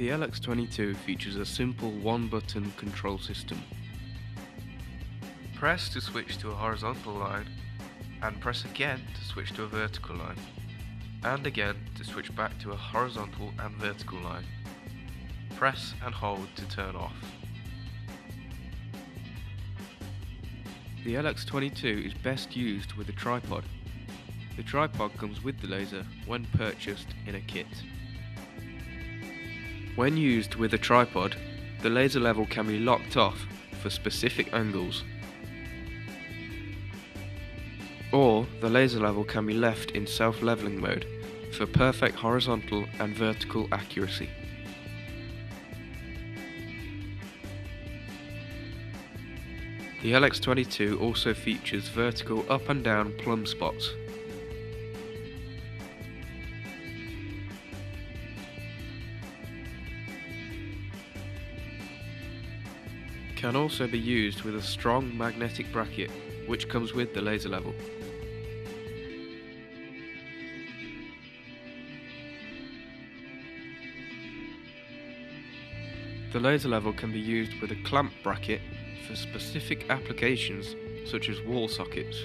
The LX22 features a simple one-button control system. Press to switch to a horizontal line, and press again to switch to a vertical line, and again to switch back to a horizontal and vertical line. Press and hold to turn off. The LX22 is best used with a tripod. The tripod comes with the laser when purchased in a kit. When used with a tripod, the laser level can be locked off for specific angles. Or the laser level can be left in self-leveling mode for perfect horizontal and vertical accuracy. The LX22 also features vertical up and down plumb spots. Can also be used with a strong magnetic bracket which comes with the laser level. The laser level can be used with a clamp bracket for specific applications such as wall sockets.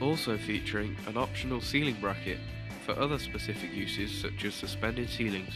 Also featuring an optional ceiling bracket for other specific uses such as suspended ceilings.